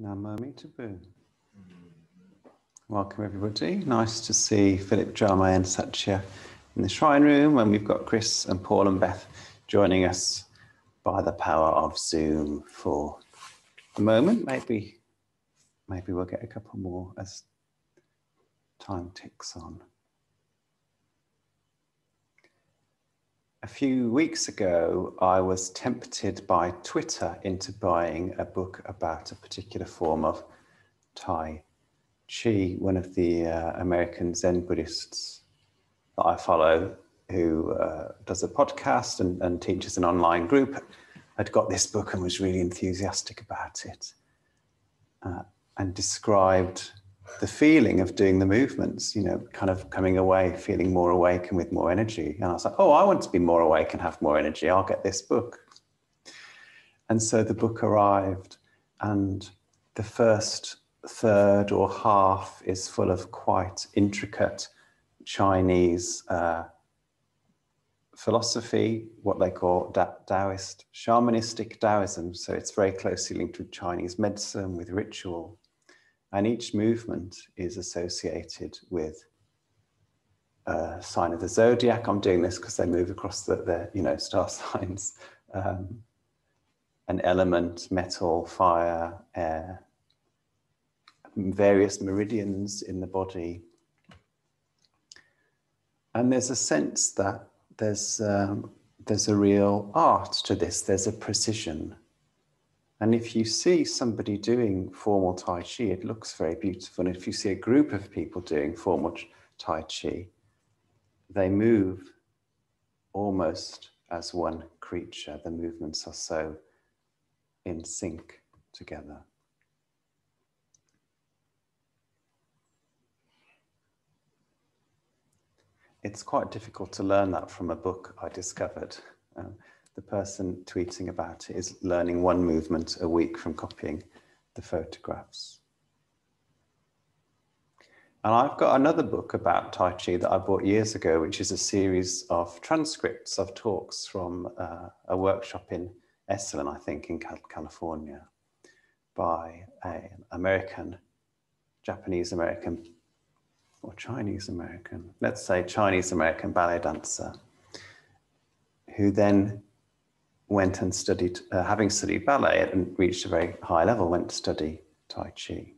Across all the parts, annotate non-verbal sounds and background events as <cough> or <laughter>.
Namo Amida Bu. Welcome everybody. Nice to see Philip, Jama and Satya in the shrine room and we've got Chris and Paul and Beth joining us by the power of Zoom for the moment. Maybe maybe we'll get a couple more as time ticks on. A few weeks ago, I was tempted by Twitter into buying a book about a particular form of Tai Chi, one of the uh, American Zen Buddhists that I follow, who uh, does a podcast and, and teaches an online group, had got this book and was really enthusiastic about it uh, and described the feeling of doing the movements, you know, kind of coming away feeling more awake and with more energy. And I was like, oh, I want to be more awake and have more energy. I'll get this book. And so the book arrived, and the first third or half is full of quite intricate Chinese uh, philosophy, what they call da- Taoist, shamanistic Taoism. So it's very closely linked with Chinese medicine, with ritual. And each movement is associated with a sign of the zodiac. I'm doing this because they move across the, the you know, star <laughs> signs. Um, an element, metal, fire, air, various meridians in the body. And there's a sense that there's, um, there's a real art to this, there's a precision. And if you see somebody doing formal Tai Chi, it looks very beautiful. And if you see a group of people doing formal Tai Chi, they move almost as one creature. The movements are so in sync together. It's quite difficult to learn that from a book I discovered. Um, the person tweeting about it is learning one movement a week from copying the photographs. And I've got another book about Tai Chi that I bought years ago, which is a series of transcripts of talks from uh, a workshop in Esalen, I think, in California, by an American, Japanese American, or Chinese American, let's say Chinese American ballet dancer, who then went and studied, uh, having studied ballet and reached a very high level, went to study Tai Chi.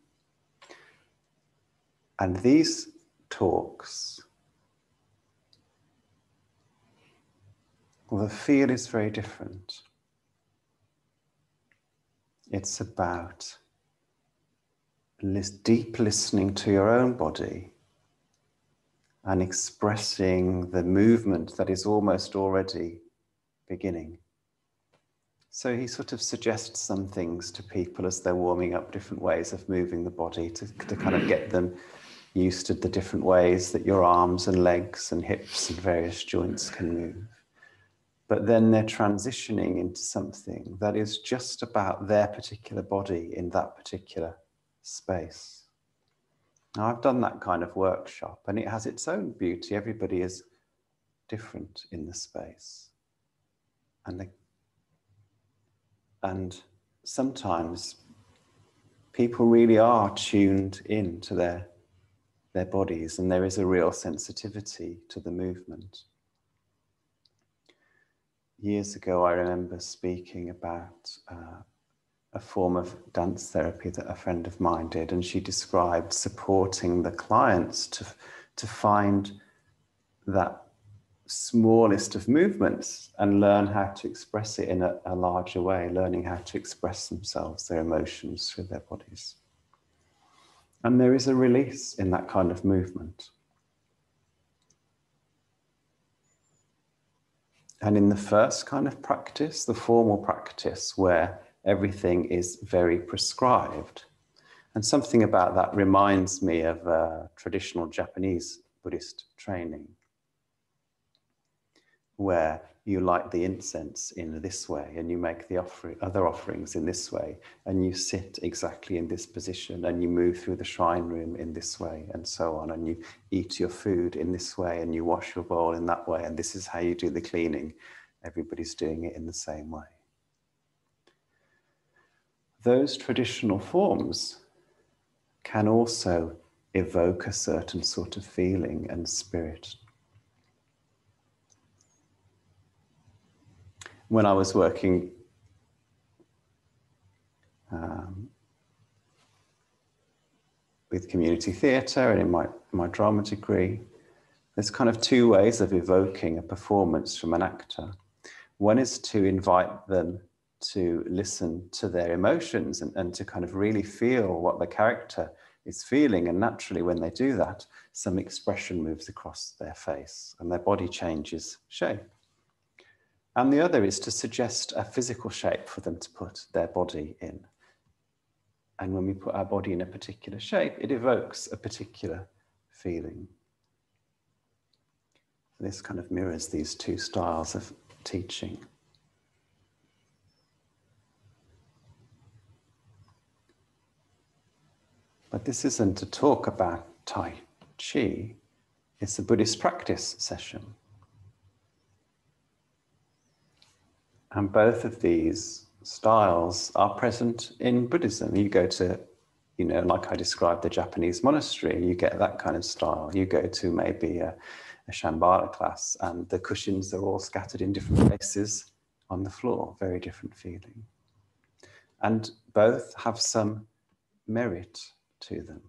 And these talks, well, the feel is very different. It's about deep listening to your own body and expressing the movement that is almost already beginning. So he sort of suggests some things to people as they're warming up different ways of moving the body to, to kind of get them used to the different ways that your arms and legs and hips and various joints can move. But then they're transitioning into something that is just about their particular body in that particular space. Now, I've done that kind of workshop and it has its own beauty. Everybody is different in the space. And the and sometimes people really are tuned in to their, their bodies and there is a real sensitivity to the movement. Years ago, I remember speaking about uh, a form of dance therapy that a friend of mine did, and she described supporting the clients to, to find that smallest of movements and learn how to express it in a, a, larger way, learning how to express themselves, their emotions through their bodies. And there is a release in that kind of movement. And in the first kind of practice, the formal practice where everything is very prescribed, and something about that reminds me of uh, traditional Japanese Buddhist training where you light the incense in this way and you make the offering, other offerings in this way and you sit exactly in this position and you move through the shrine room in this way and so on and you eat your food in this way and you wash your bowl in that way and this is how you do the cleaning everybody's doing it in the same way those traditional forms can also evoke a certain sort of feeling and spirit. When I was working um, with community theatre and in my, my drama degree, there's kind of two ways of evoking a performance from an actor. One is to invite them to listen to their emotions and, and to kind of really feel what the character is feeling. And naturally, when they do that, some expression moves across their face and their body changes shape. And the other is to suggest a physical shape for them to put their body in. And when we put our body in a particular shape, it evokes a particular feeling. This kind of mirrors these two styles of teaching. But this isn't a talk about Tai Chi, it's a Buddhist practice session. And both of these styles are present in Buddhism. You go to, you know, like I described the Japanese monastery, you get that kind of style. You go to maybe a, a Shambhala class and the cushions are all scattered in different places on the floor, very different feeling. And both have some merit to them.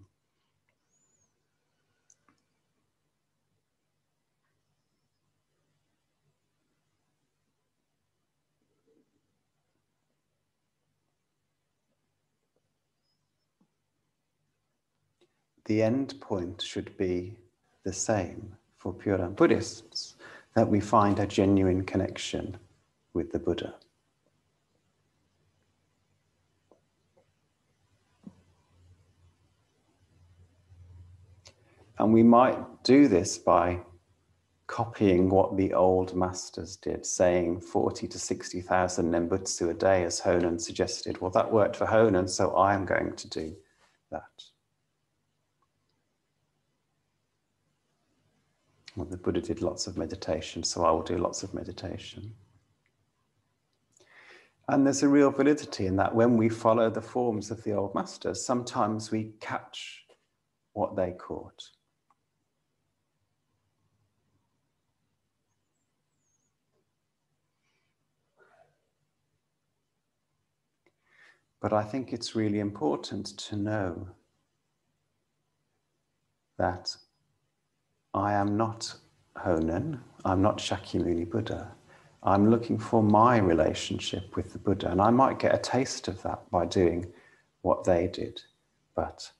The end point should be the same for Pure Buddhists, that we find a genuine connection with the Buddha. And we might do this by copying what the old masters did, saying 40 to 60,000 Nembutsu a day, as Honen suggested. Well, that worked for Honen, so I am going to do that. Well, the Buddha did lots of meditation, so I will do lots of meditation. And there's a real validity in that when we follow the forms of the old masters, sometimes we catch what they caught. But I think it's really important to know that I am not Honen, I'm not Shakyamuni Buddha. I'm looking for my relationship with the Buddha, and I might get a taste of that by doing what they did. But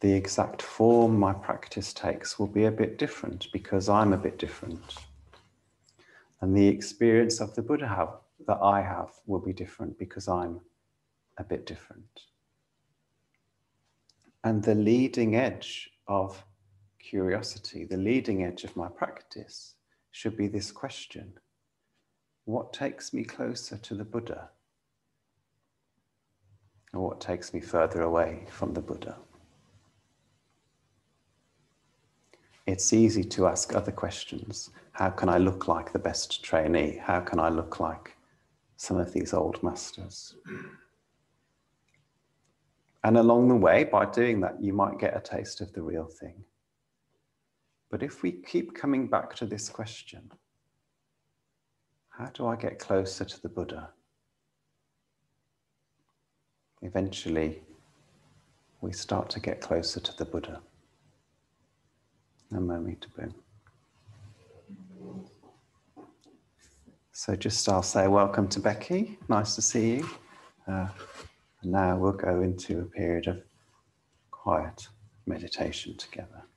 the exact form my practice takes will be a bit different because I'm a bit different. And the experience of the Buddha have, that I have will be different because I'm a bit different. And the leading edge of curiosity, the leading edge of my practice should be this question What takes me closer to the Buddha? Or what takes me further away from the Buddha? It's easy to ask other questions. How can I look like the best trainee? How can I look like some of these old masters? And along the way, by doing that, you might get a taste of the real thing. But if we keep coming back to this question, how do I get closer to the Buddha? Eventually, we start to get closer to the Buddha. Namo Amida Bu. So just I'll say welcome to Becky. Nice to see you. Uh, now we'll go into a period of quiet meditation together.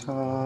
time.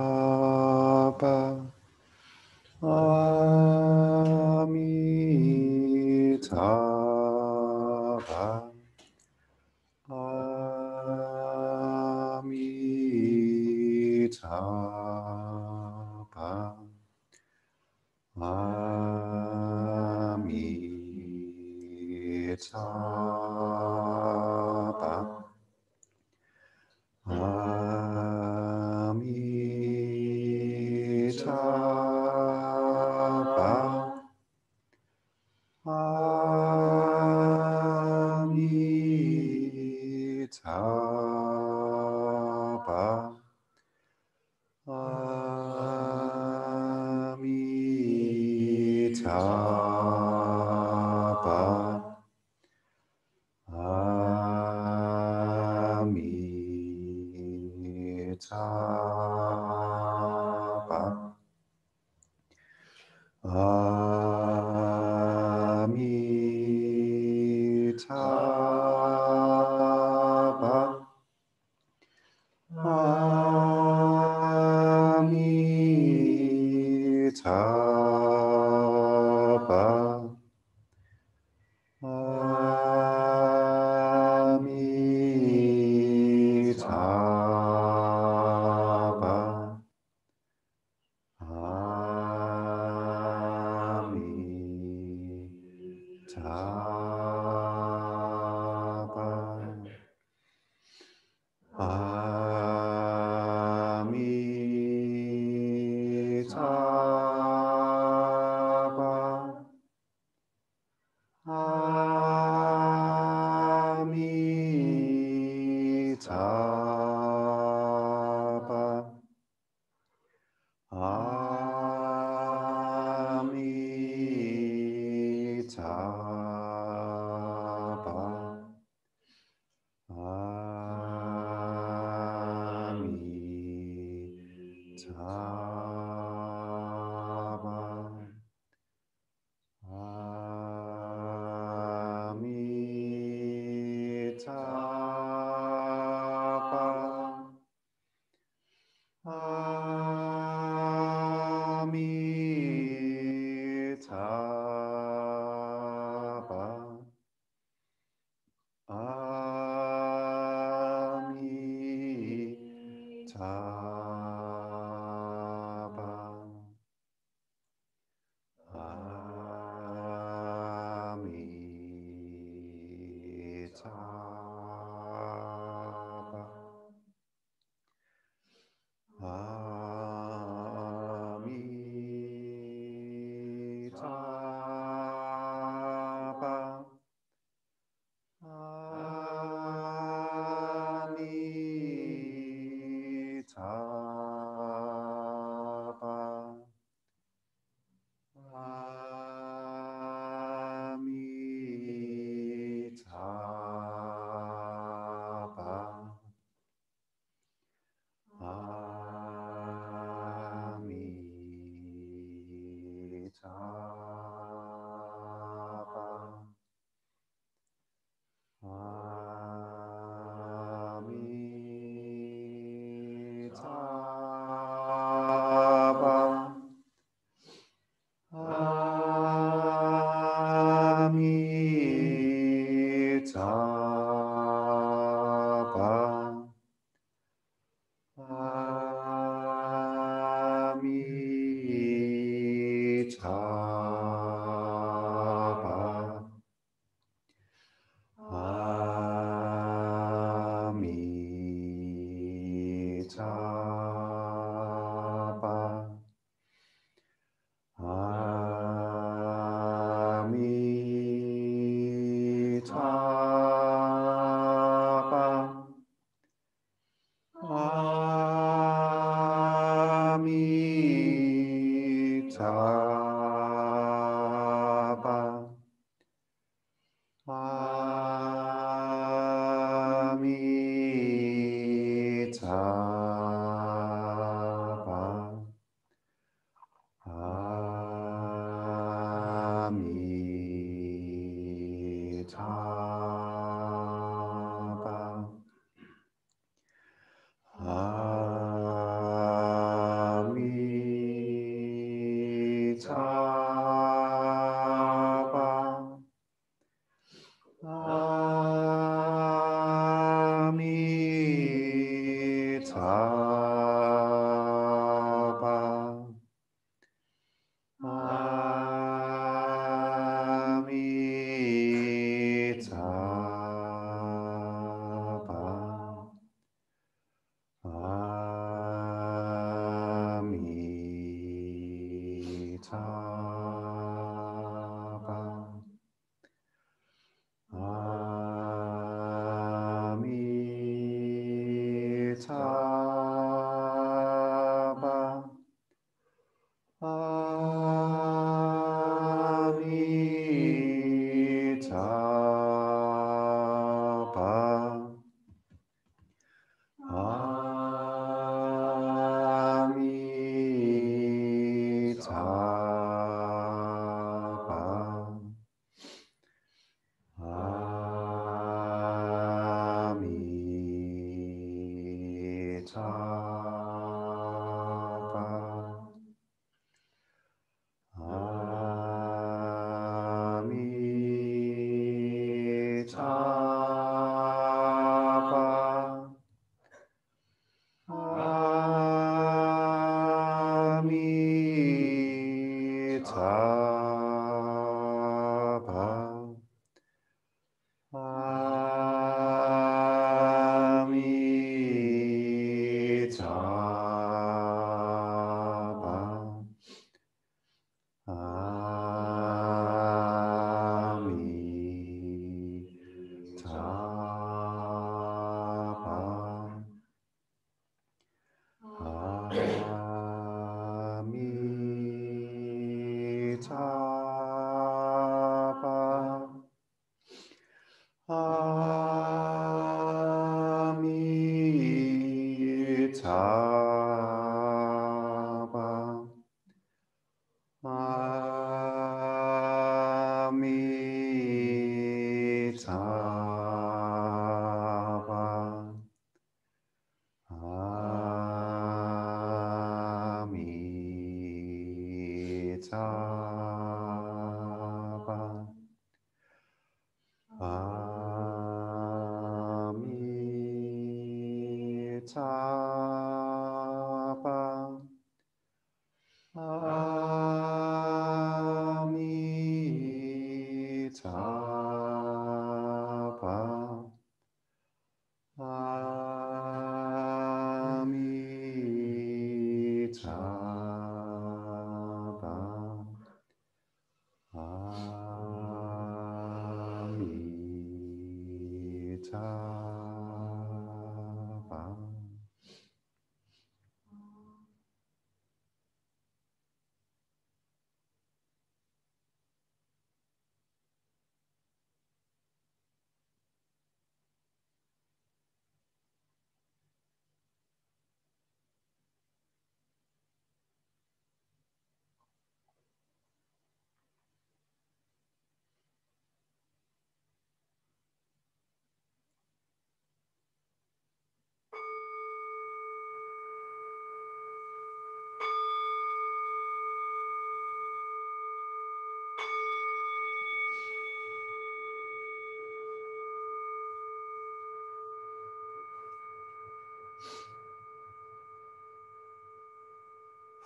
uh,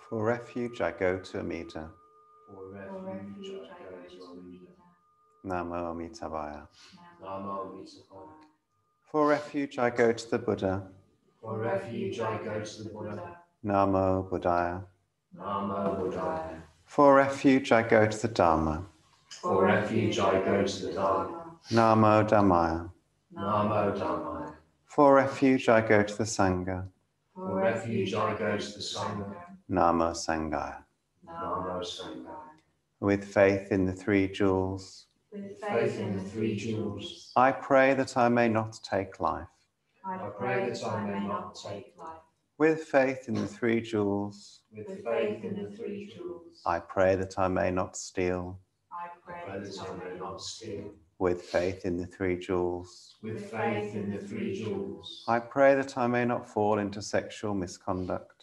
For refuge, I go to Amida. For refuge, I go to Amida. Namo Amitabhaya. Namo Amitabhaya. For refuge, I go to the Buddha. For refuge, I go to the Buddha. Namo Buddhaya. Namo Buddhaya. For refuge, I go to the Dharma. For refuge, I go to the Dharma. Namo Dhammaya. Namo Dhammaya. For refuge, I go to the Sangha. For refuge, I go to the Sangha. Namo Sanghaya. Namo Sangha. With faith in the three jewels, With faith in the three jewels, I pray that I may not take life. I pray that I may not take life. With faith in the three jewels, With faith in the three jewels, I pray that I may not steal. I pray that I may not steal. With faith in the three jewels, With faith in the three jewels, I pray that I may not fall into sexual misconduct.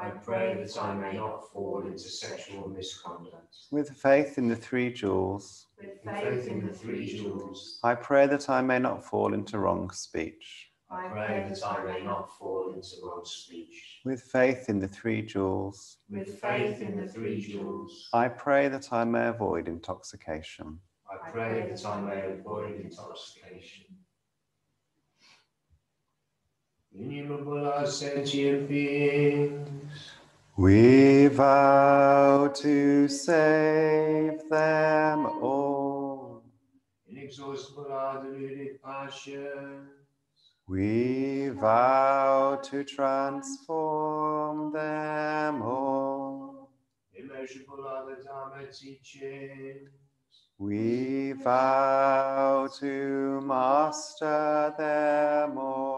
I pray that I may not fall into sexual misconduct. With faith in the three jewels, With faith in the three jewels, I pray that I may not fall into wrong speech. I pray that I may not fall into wrong speech. With faith in the three jewels, With faith in the three jewels, I pray that I may avoid intoxication. I pray that I may avoid intoxication. Innumerable sentient beings, We vow to save them all. inexhaustible ardent passions, We vow to transform them all. immeasurable are the Dharma teachings, We vow to master them all.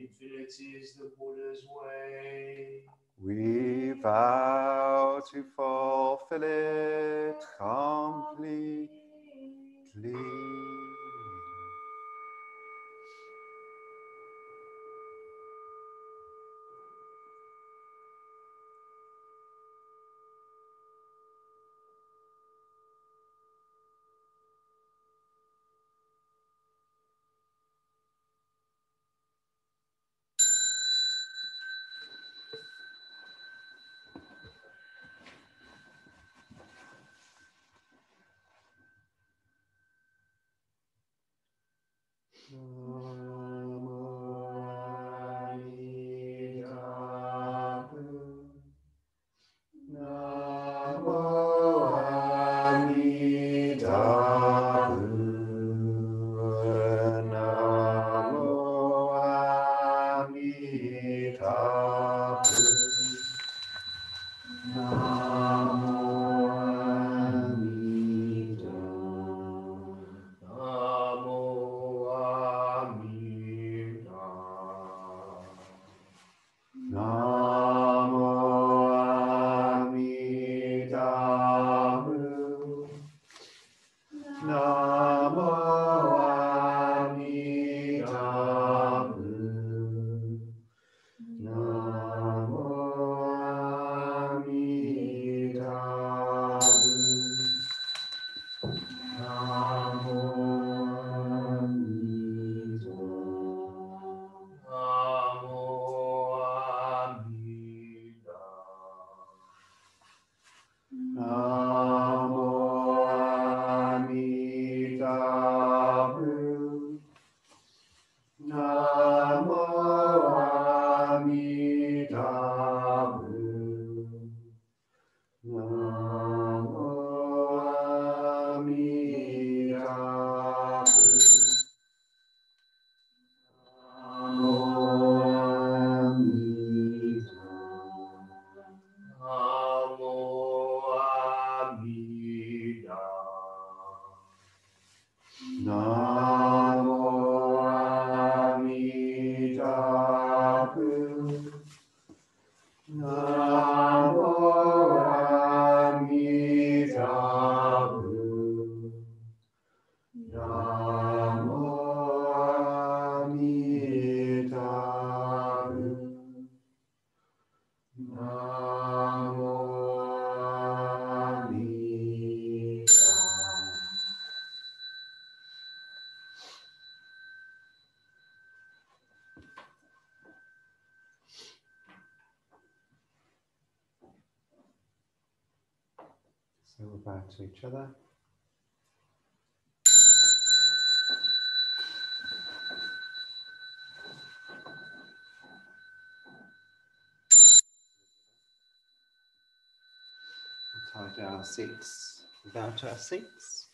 Infinite is the Buddha's way. We vow to fulfill it completely. Namo We're back to each other. Tie down our seats without our seats.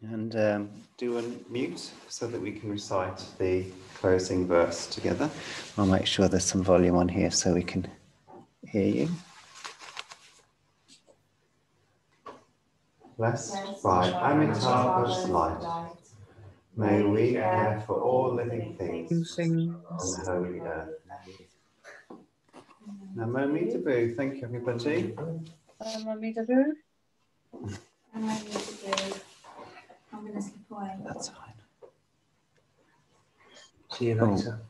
And um, do a mute so that we can recite the closing verse together. I'll make sure there's some volume on here so we can hear you. Blessed by Amitabha's light, may we care for all living things on the holy earth. Namo Amida Bu. Thank you, everybody. Amida Bu. And I need to go. I'm going to slip away. That's fine. See you Oh. later.